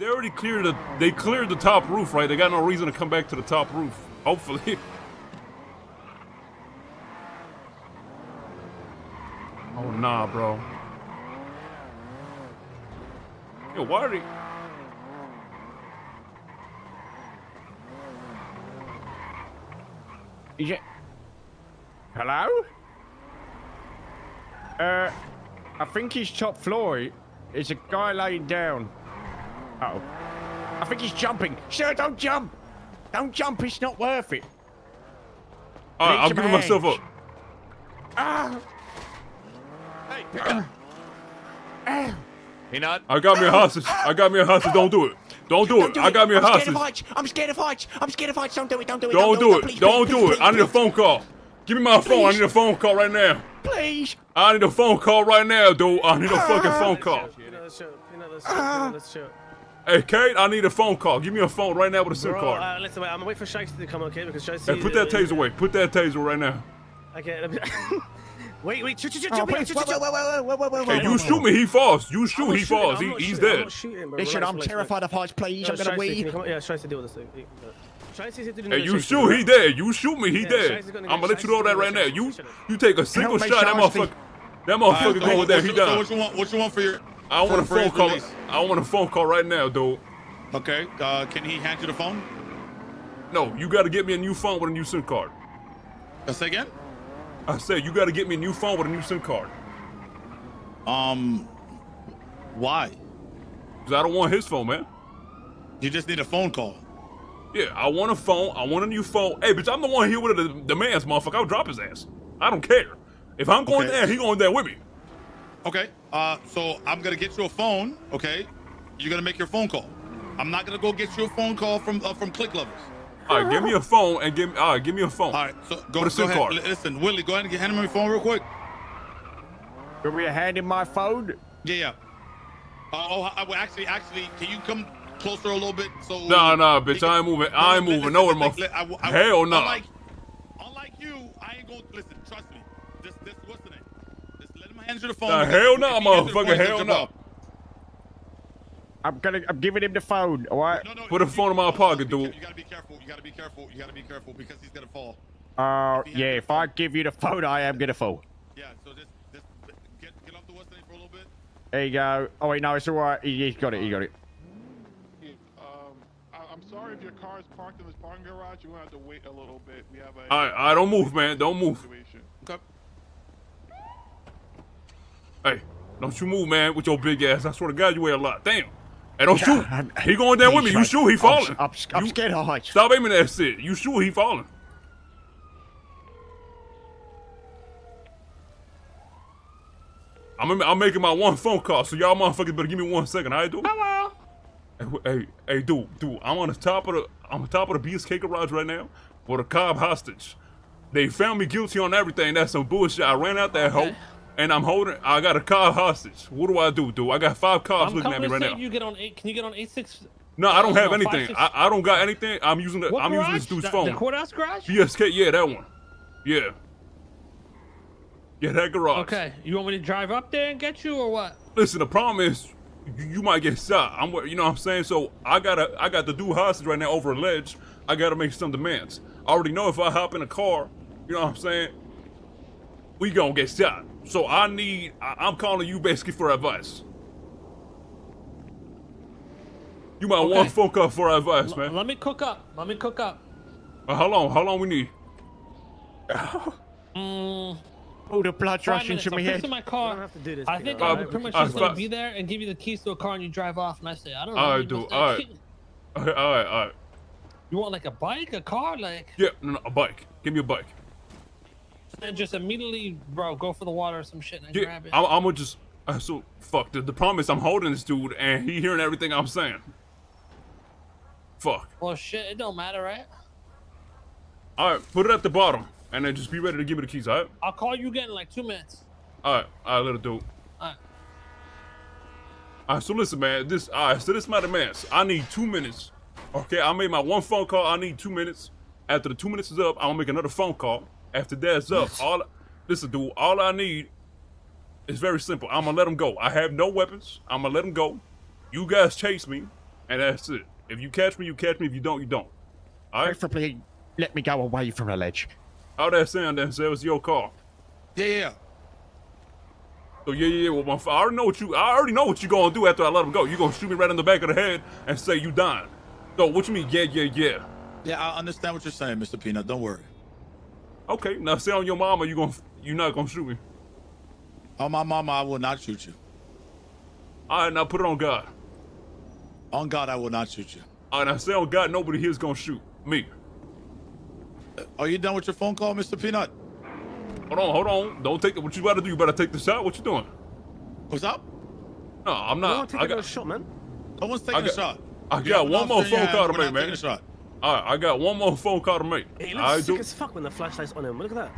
They already cleared the they cleared the top roof, right? They got no reason to come back to the top roof. Hopefully. Oh nah, bro. Yo, why are they? Is it? Hello? Uh, I think he's top floor. It's a guy laying down. Uh oh. I think he's jumping. Sir, don't jump. Don't jump. It's not worth it. All right, Reach I'm your giving myself up. Ah. Hey, pick up. Ah. Peanut. I got me a hostage. I got me a hostage. Don't do it. Don't do it. Don't I got me a I'm scared hostage. of heights. I'm scared of heights. I'm scared of heights. Don't do it. Don't do it. Don't do it. Please, Don't please, do please, it. I need a phone call. Give me my phone. I need a phone call right now. Please. I need a phone call right now, dude. I need a fucking phone call. Peanut, let's chill. Peanut, let's chill. Peanut, let's chill. Hey, Kate, I need a phone call. Give me a phone right now with a SIM Bro, card. uh, listen, wait, I'm gonna wait for Shiesty to come, okay? Because Shiesty... Hey, put that taser away. Put that taser right now. Okay, let me... wait, wait, chill, chill, chill, Oh, chill, please. chill, Wait, wait, wait, wait, wait, wait, wait, Hey, you shoot me, he falls. You shoot, he falls. He, he's shooting, I'm dead. not shooting. Listen, I'm terrified of heights. Please, I'm gonna Shiesty, can you wee. come- Yeah, Shiesty, deal with this. thing. Shiesty said to do Hey, you shoot, he dead. You shoot me, he Yeah, dead. I'm gonna let you know that right now. You you take a single shot, that motherfucker. That motherfucker so going down. what He you- done. what you want? What you want for your? I want a phone call. release? I want a phone call right now, dude. Okay. Uh, can he hand you the phone? No, you got to get me a new phone with a new SIM card. Uh, say again. I said you got to get me a new phone with a new SIM card. Um, why? Cause I don't want his phone, man. You just need a phone call. Yeah, I want a phone. I want a new phone. Hey, bitch, I'm the one here with the demands, motherfucker. I'll drop his ass. I don't care. If I'm going Okay. there, he going there with me. Okay. Uh, so I'm gonna get you a phone. Okay. You're gonna make your phone call. I'm not gonna go get you a phone call from uh, from Click Lovers. All right, give me a phone and give me. All right, give me a phone. All right. So go, With a SIM go ahead. card. Listen, Willie, go ahead and get, hand him my phone real quick. Give me a hand in my phone. Yeah, yeah. Uh, oh, I, well, actually, actually, can you come closer a little bit? So Nah, nah, bitch, I ain't moving. I ain't moving nowhere, listen, motherfucker. listen, I- I- Hell no. Unlike, unlike you, I ain't gonna listen. Trust me. This, this, what's the name? Just let him hand you the phone. Nah, because hell no, he answers the phone, motherfucker, hell no. out. I'm gonna. I'm giving him the phone. All right. No, no, Put a you- phone in my you- pocket, dude. You gotta be careful. You gotta be careful. You gotta be careful because he's gonna fall. Uh, If yeah. If the I give you the phone, I am gonna fall. Yeah. So just, just get, get off the west the name for a little bit. There you go. Oh wait, no, it's all right. He, he's got it. He got it. Um, I, I'm sorry if your car is parked in this parking garage. You're gonna have to wait a little bit. We have a All right, all right, don't move, man. Don't move. situation. Okay. Hey, don't you move, man, with your big ass. I swear to God, you weigh a lot. Damn. Hey, don't shoot. He going down with me. You right. shoot, he I'm- falling. I'm, I'm, You- scared of heights. Stop aiming that shit. You shoot, he falling. I'm, I'm making my one phone call, so y'all motherfuckers better give me one second. I do. Hello? Hey, hey, hey, dude, dude, I'm on the top of the, I'm on top of the BSK garage right now for the Cobb hostage. They found me guilty on everything. That's some bullshit. I ran out that hoe, Okay. And I'm holding. I got a Cobb hostage. What do I do, dude? I got five Cobbs I'm looking at me right now. you. Get on eight. Can you get on eight six? No, I don't have no, five, anything. six- I, I don't got anything. I'm using the, I'm using garage? this dude's the, phone. The courthouse garage? BSK, yeah, that one. Yeah. Yeah, that garage. Okay. You want me to drive up there and get you, or what? Listen, the problem is you, you might get shot. I'm, you know what I'm saying. So I gotta, I got the dude hostage right now over a ledge. I gotta make some demands. I already know if I hop in a car, you know what I'm saying. We gonna get shot. So I need, I, I'm calling you basically for advice. You might Okay. want phone call for advice, L- man. let me cook up. Let me cook up. Uh, how long? How long we need? Mm, Oh, the blood's five rushing minutes. to I'm my fixing head. my You car. don't have to do this. I think all I'm right? pretty much uh, just gonna be there and give you the keys to a car and you drive off. And I say, I don't know. All right, you dude, must- all right. Okay, all right, all right. You want like a bike, a car, like, Yeah, no, no, a bike. Give me a bike. And just immediately, bro, go for the water or some shit and grab it. I'm, I'm gonna just. Uh, so fuck. The, the problem is I'm holding this dude and he hearing everything I'm saying. Fuck. Well, shit, it don't matter, right? All right, put it at the bottom and then just be ready to give me the keys. All right. I'll call you again in like two minutes. All right. All right, little dude. Alright. All right. So listen, man. This. All right. So this is my demands. I need two minutes. Okay. I made my one phone call. I need two minutes. After the two minutes is up, I'm gonna make another phone call. After that's up, all. Listen, dude. All I need is very simple. I'm gonna let him go. I have no weapons. I'm gonna let him go. You guys chase me, and that's it. If you catch me, you catch me. If you don't, you don't. All right. Preferably, let me go away from the ledge. How that sound, Denzel? It's your car. Yeah, yeah, yeah. So yeah, yeah, yeah. Well, my, f- I already know what you. I already know what you're gonna do after I let him go. You gonna shoot me right in the back of the head and say you dying. So what you mean? Yeah, yeah, yeah. Yeah, I understand what you're saying, Mr. Peanut. Don't worry. Okay, now say on your mama, you gonna you not gonna shoot me. On my mama, I will not shoot you. All right, now put it on God. On God, I will not shoot you. All right, now say on God, nobody here's gonna shoot me. Are you done with your phone call, Mr. Peanut? Hold on, hold on. Don't take it. What you about to do? You better take the shot. What you doing? What's up? No, I'm I not. want to I take another got, shot, man. No one's taking got- a shot. I You got have an one more officer in your phone call to make, man. taking a shot. All right, I got one more phone call to make. Hey, He I looks do. sick as fuck when the flashlight's on him. Look at that.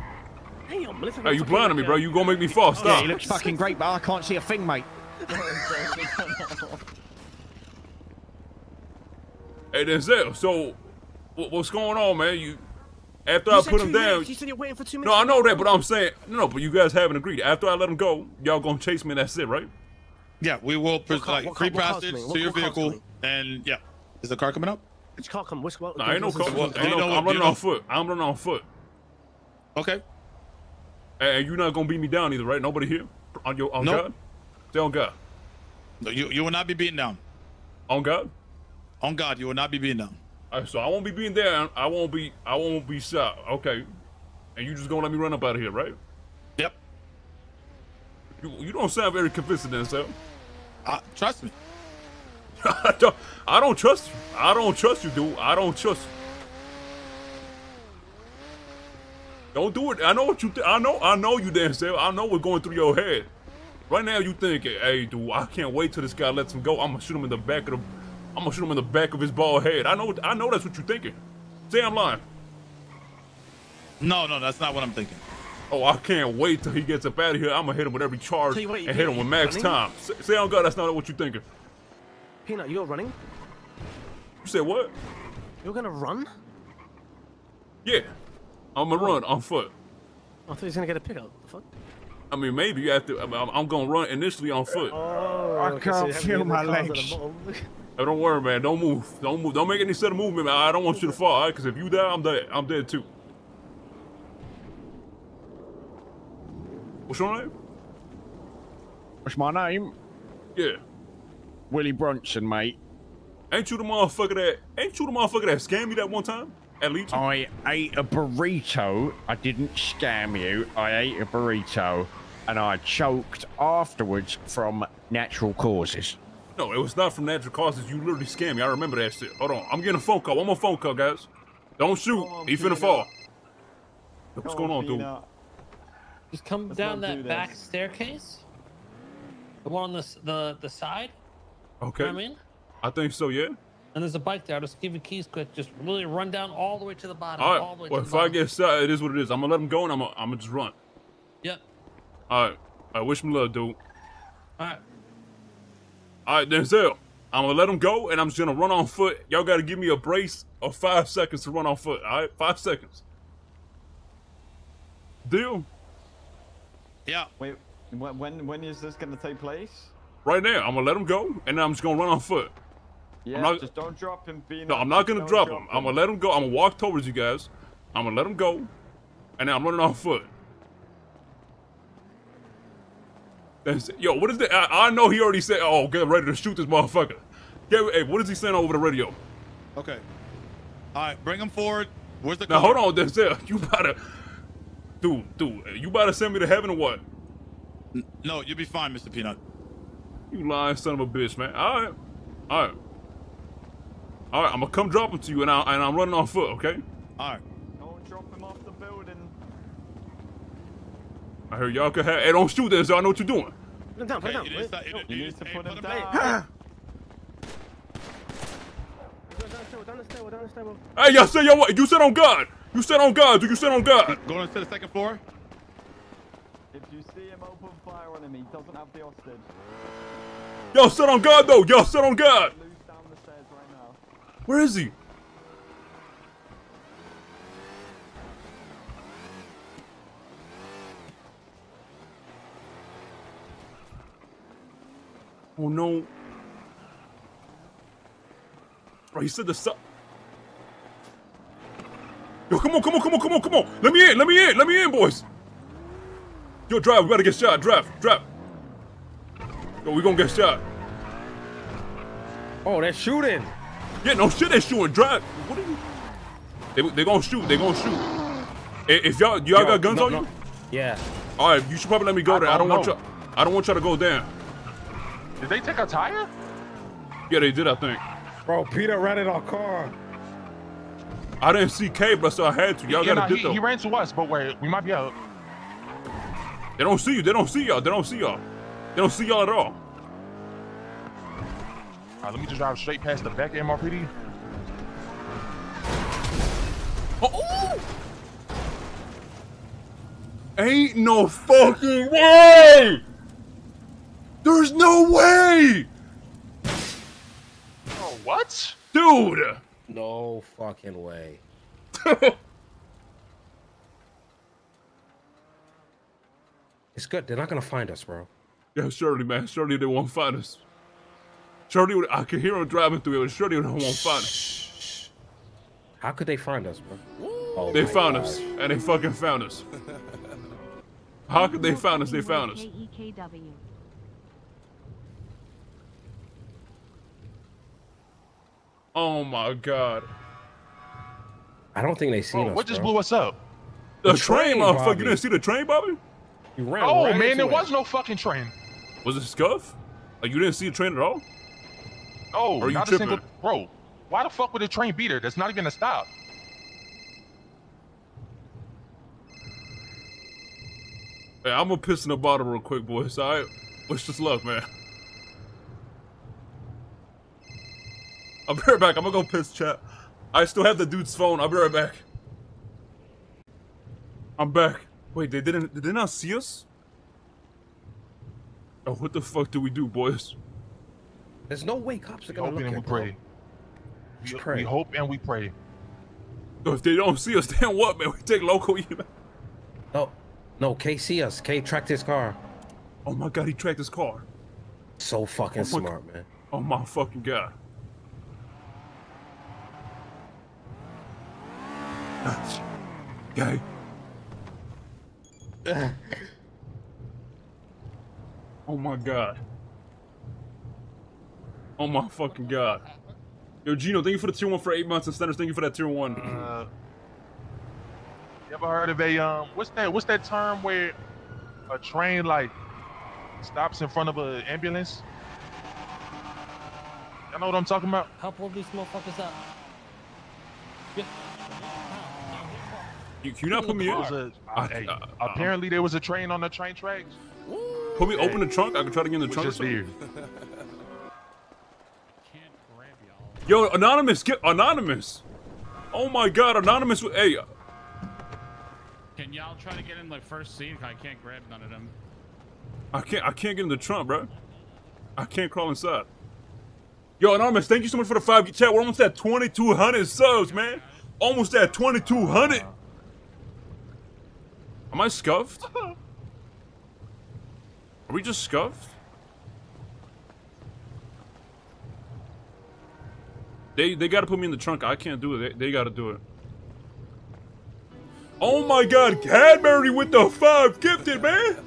Damn, man, looks like Hey, you fucking, blinding me, bro. You gonna make me fall? Yeah, Stop. he looks fucking great, but I can't see a thing, mate. Hey, Denzel. So, what, what's going on, man? You after You I put him down. minutes. You said you're waiting for two minutes. No, I know that, but I'm saying no. But you guys haven't agreed. After I let him go, y'all gonna chase me. and That's it, right? Yeah, we will pres- car- like what free car- passage coming? to your vehicle, and yeah, is the car coming up? Which car come? Which, what, No, ain't no what's- car. Well, Ain't do no- I'm running on foot. I'm running on foot. Okay. And you're not gonna beat me down either, right? Nobody here on your on Nope. God. Stay on God. No, you you will not be beaten down. On God. On God, you will not be beaten down. All right, so I won't be being down. I won't be. I won't be shot. Okay. And you just gonna let me run up out of here, right? Yep. You, you don't sound very convincing, Denzel. Uh, trust me. I don't, I don't trust you. I don't trust you, dude. I don't trust you. Don't do it. I know what you. Th- I know. I know you, Denzel. I know what's going through your head. Right now, you thinking, "Hey, dude, I can't wait till this guy lets him go. I'm gonna shoot him in the back of the. I'm gonna shoot him in the back of his bald head." I know. I know that's what you're thinking. Say I'm lying. No, no, that's not what I'm thinking. Oh, I can't wait till he gets up out of here. I'm gonna hit him with every charge what, and hit him with max running? time. Say, say on God, that's not what you're thinking. Peanut, you're running. You said what? You're gonna run? Yeah, I'm gonna oh. run on foot. I thought he was gonna get a pickup. The fuck? I mean, maybe you have to. I'm, I'm gonna run initially on foot. Oh, I okay, can't you haven't feel my cars at the legs. bottom. Hey, don't worry, man. Don't move. Don't move. Don't make any sudden movement, man. I don't want you to fall, all right? Because if you die, I'm dead. I'm dead too. What's your name? What's my name? Yeah. Willie Bronson, mate. Ain't you the motherfucker that? Ain't you the motherfucker that scammed me that one time? At least. I ate a burrito. I didn't scam you. I ate a burrito, and I choked afterwards from natural causes. No, it was not from natural causes. You literally scammed me. I remember that shit. Hold on. I'm getting a phone call. One more phone call, guys. Don't shoot. Come on, he finna Peanut. fall. What's Come going on, dude? Peanut. Just come Let's down not do that back staircase. The one on the the the side. Okay. You know what I mean? I think so, yeah. And there's a bike there. I'll just give you keys quick. Just really run down all the way to the bottom. All All right. the way Well, to if the I get shot, it is what it is. I'm gonna let him go, and I'm gonna, I'm gonna just run. Yep. All right. I wish me luck, dude. All right. All right, Denzel. I'm gonna let him go, and I'm just gonna run on foot. Y'all gotta give me a brace of five seconds to run on foot. All right, five seconds. Deal. Yeah. Wait, when when when is this gonna take place? Right now, I'm gonna let him go, and then I'm just gonna run on foot. Yeah, not- just don't drop him, Peanut. No, I'm not gonna Don't drop him. I'm gonna let him go. I'm gonna walk towards you guys. I'm gonna let him go, and then I'm running on foot. That's, yo, what is that? I, I know he already said, "Oh, get ready to shoot this motherfucker." Get, hey, what is he saying over the radio? Okay. All right, bring him forward. Where's the Now car? hold on, Denzel. You better, dude, dude. You better send me to heaven or what? No, you'll be fine, Mr. Peanut. You lying son of a bitch, man. All right, all right, all right. I'm gonna come drop him to you, and, I, and I'm running on foot. Okay. All right. Don't drop him off the building. I heard y'all can have. Hey, don't shoot Denzel. I know what you're doing. Put him down, put Hey, him down. need to, Wait, you no, You you need to put him down. Hey, y'all said y'all what? You said on God. You said on God. Do you said on God? Going to the second floor. If you see him open fire on him, he doesn't have the hostage. Y'all said on God though. Y'all said on God. Loose down the stairs right now. Where is he? Oh no. Bro, he said the sub. Yo, come on, come on, come on, come on, come on. Let me in, let me in, let me in, boys. Yo, drive, we gotta get shot. Drive, drive. Yo, we gonna get shot. Oh, they're shooting. Yeah, no shit, they're shooting. Drive. What are you? They, they gonna shoot, they gonna shoot. If y'all, y'all Yo, got guns no, on no. you? Yeah. All right, you should probably let me go I there. I don't don't want y'all. I don't want y'all to go down. Did they take a tire? Yeah, they did. I think. Bro, Peter ran in our car. I didn't see K, but so I had to. Y'all Yeah, gotta nah, dip he, though. he ran to us, but wait, we might be out. They don't see you. They don't see y'all. They don't see y'all. They don't see y'all at all. All right, let me just drive straight past the back of MRPD. Oh, oh, Ain't no fucking way! There's no way! Oh, what? Dude! No fucking way. It's good. They're not gonna find us, bro. Yeah, surely, man. Surely they won't find us. Surely, would- I can hear them driving through it. Surely, they won't find us. How could they find us, bro? Oh They found gosh. us. And they fucking found us. How could they found us? They found us. KEKW. Oh my god. I don't think they seen Bro, us. what just bro. blew us up? The, The train, train, motherfucker. You didn't see the train, Bobby? You ran Oh right man, into there it. was no fucking train. Was it scuff? Like you didn't see the train at all? Oh, Are you not a tripping? single. Bro, why the fuck would the train be there? That's not even a stop. Hey, I'm gonna piss in the bottle real quick, boys. All right? Wish us luck, man. I'll be right back. I'm gonna go piss, chat. I still have the dude's phone. I'll be right back. I'm back. Wait, they didn't. Did they not see us? Oh, what the fuck do we do, boys? There's no way cops are We gonna hope look and we at bro. pray. We, pray. we hope and we pray. So if they don't see us, then what, man? We take local. email. No, no. K see us. K tracked his car. Oh my god, he tracked his car. So fucking Oh my smart, man. Oh my fucking god. Guy. oh my god. Oh my fucking god. Yo, Gino, thank you for the tier one for eight months, and Stenders, thank you for that tier one. Uh, you ever heard of a um? What's that? What's that term where a train like stops in front of an ambulance? Y'all know what I'm talking about? Help all these motherfuckers out. Get- You, can you not put me There in? was a- I- hey, apparently there was a train on the train tracks. Put me open the trunk. I can try to get in the trunk. or is Yo, anonymous, get anonymous. Oh my god, anonymous. Hey, Can y'all try to get in the first seat? I can't grab none of them. I can't. I can't get in the trunk, bro. I can't crawl inside. Yo, anonymous, thank you so much for the five chat. We're almost at 2,200 subs, man. Almost at 2,200. Am I scuffed? Are we just scuffed? They they gotta put me in the trunk. I can't do it. They, they gotta do it. Oh my god, Cadbury with the five gifted, man!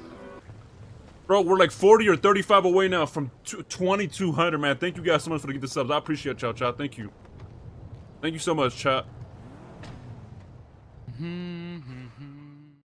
Bro, we're like 40 or 35 away now from 2,200, man. Thank you guys so much for the the subs. I appreciate y'all, chat. Thank you. Thank you so much, chat. Hmm.